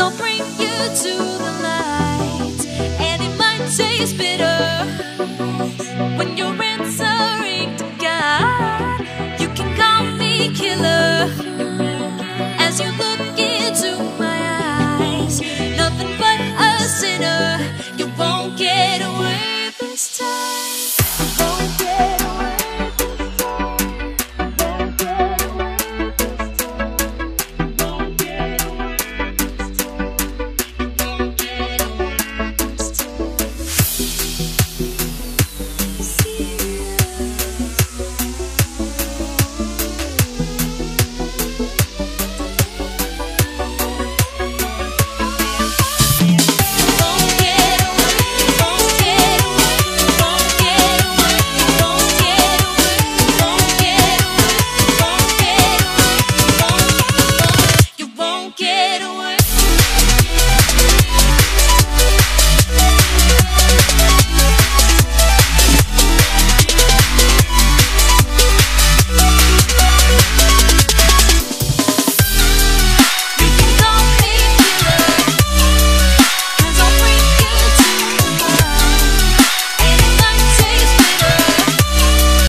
I'll bring you to the light And it might taste bitter.